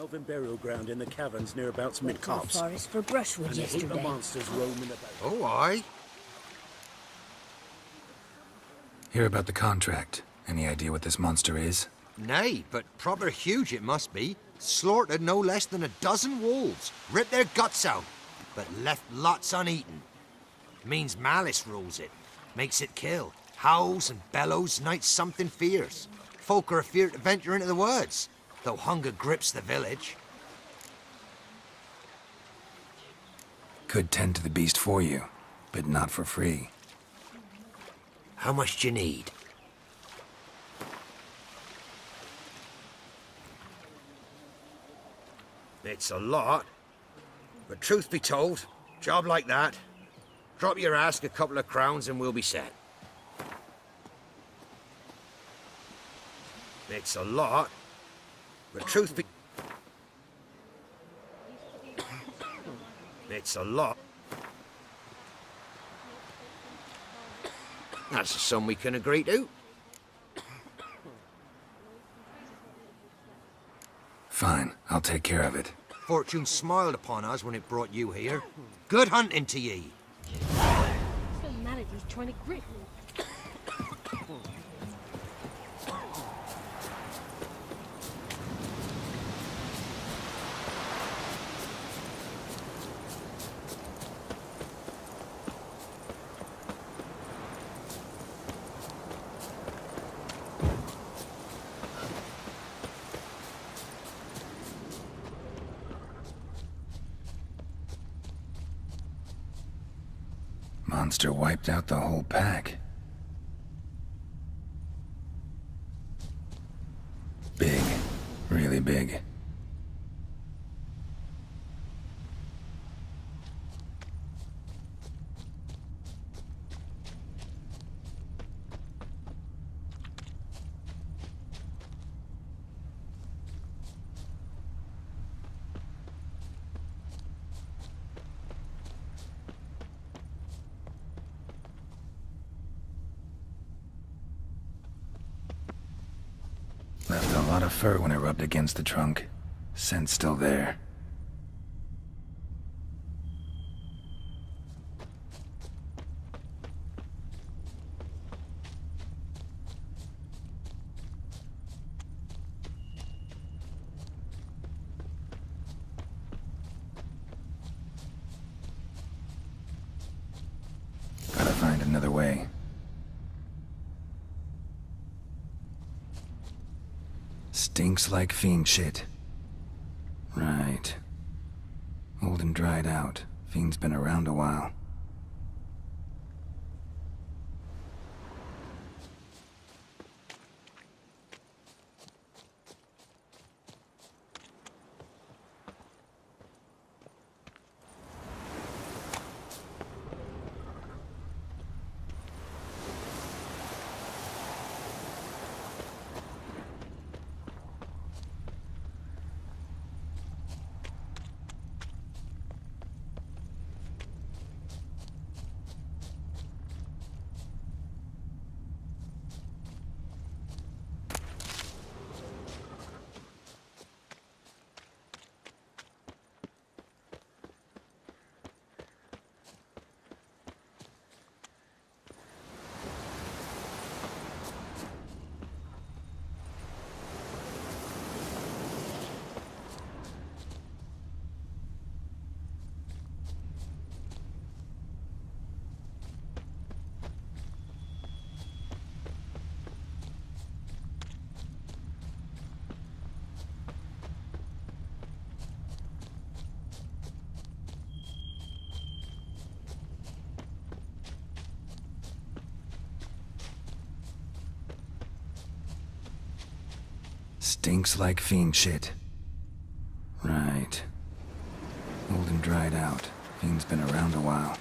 Elven burial ground in the caverns nearabouts Went to the mid-copse. forest for brushwood And a heap of yesterday. monsters roaming about. Oh, I. Hear about the contract. Any idea what this monster is? Nay, but proper huge it must be. Slaughtered no less than a dozen wolves, ripped their guts out, but left lots uneaten. Means malice rules it, makes it kill. Howls and bellows night something fierce. Folk are afeard to venture into the woods, though hunger grips the village. Could tend to the beast for you, but not for free. How much do you need? It's a lot. But truth be told, job like that, drop your ask a couple of crowns and we'll be set. It's a lot. But truth be... It's a lot. That's a sum we can agree to. Fine, I'll take care of it. Fortune smiled upon us when it brought you here. Good hunting to ye. Humanity's trying to grip me. Monster wiped out the whole pack. Big. Really big. Left a lot of fur when it rubbed against the trunk. Scent's still there. Gotta find another way. Stinks like fiend shit. Right. Old and dried out. Fiend's been around a while. Stinks like fiend shit. Right. Old and dried out. Fiend's been around a while.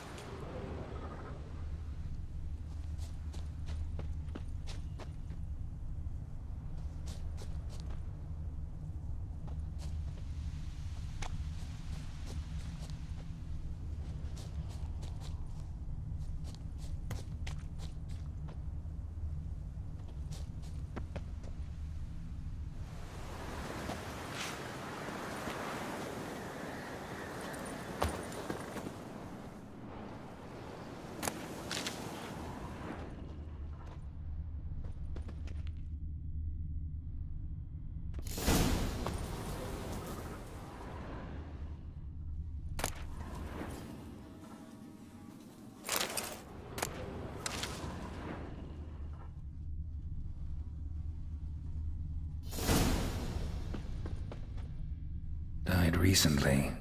Recently.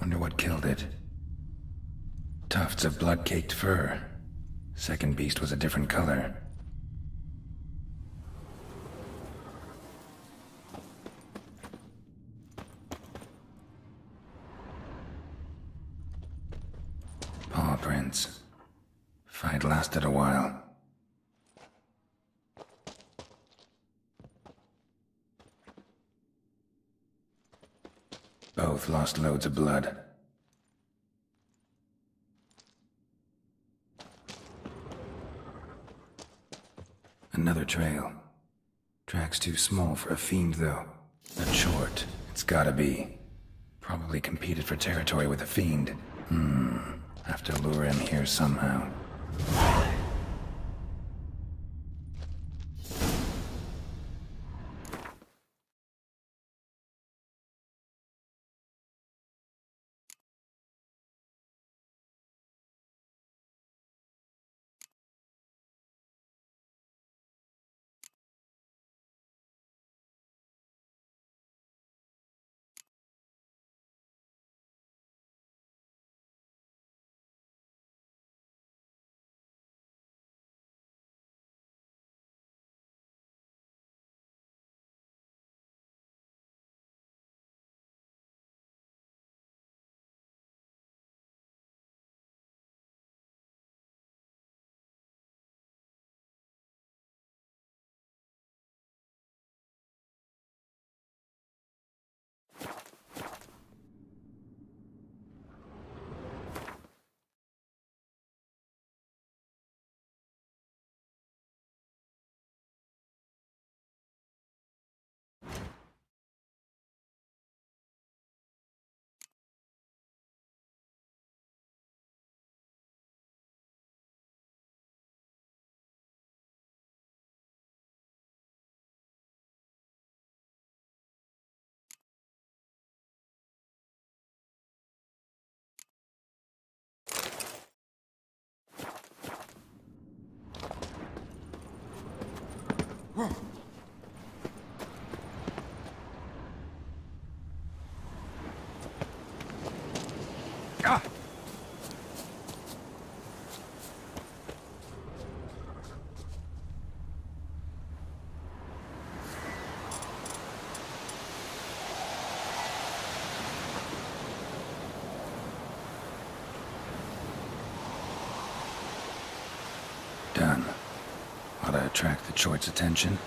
Wonder what killed it. Tufts of blood-caked fur. Second beast was a different color. Paw prints. Fight lasted a while. Lost loads of blood. Another trail. Track's too small for a fiend, though. Not short. It's gotta be. Probably competed for territory with a fiend. Hmm. Have to lure him here somehow. Done. Ought to attract the chort's attention.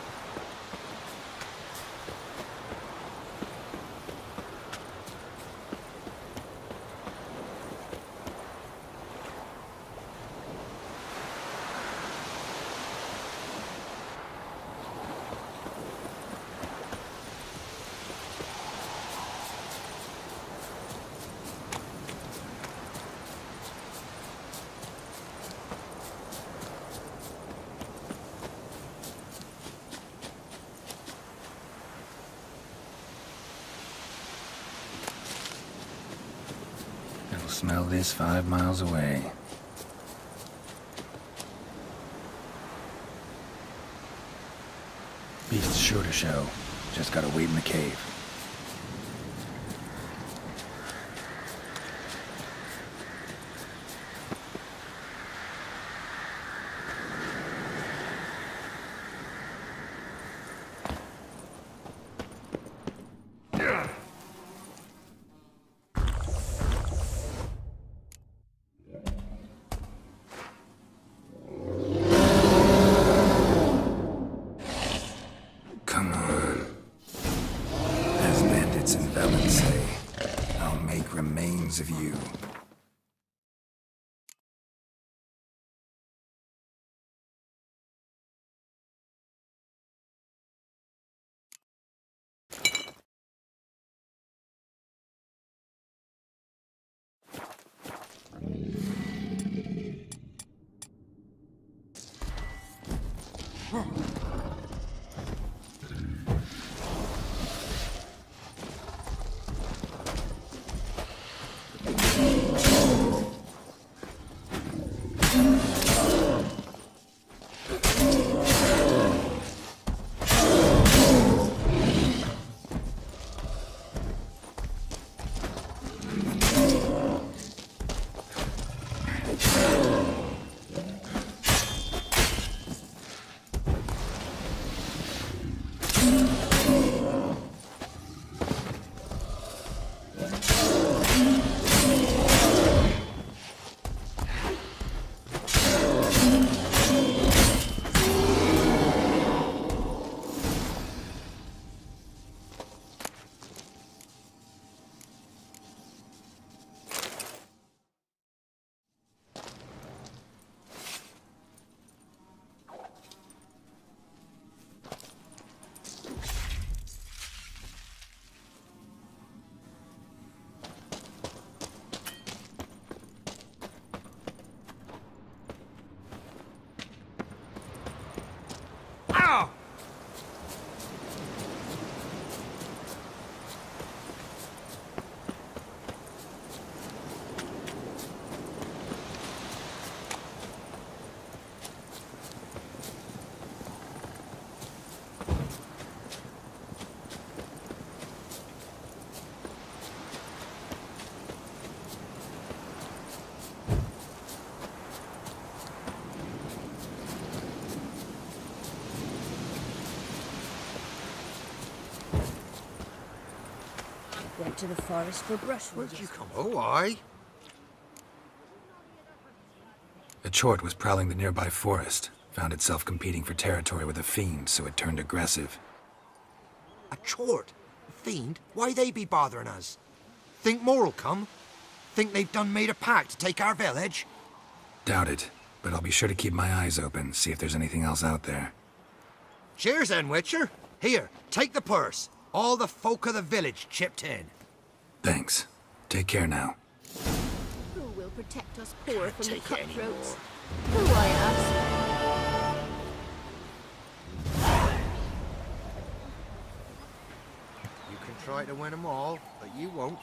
Smell this five miles away. Beast's sure to show. Just gotta wait in the cave. To the forest for brushwood. Where'd you come? Oh, aye. A chort was prowling the nearby forest, found itself competing for territory with a fiend, so it turned aggressive. A chort? A fiend? Why they be bothering us? Think more'll come? Think they've done made a pact to take our village? Doubt it, but I'll be sure to keep my eyes open, see if there's anything else out there. Cheers then, Witcher. Here, take the purse. All the folk of the village chipped in. Thanks. Take care now. Who will protect us poor from the cutthroats? Who I ask? You can try to win them all, but you won't.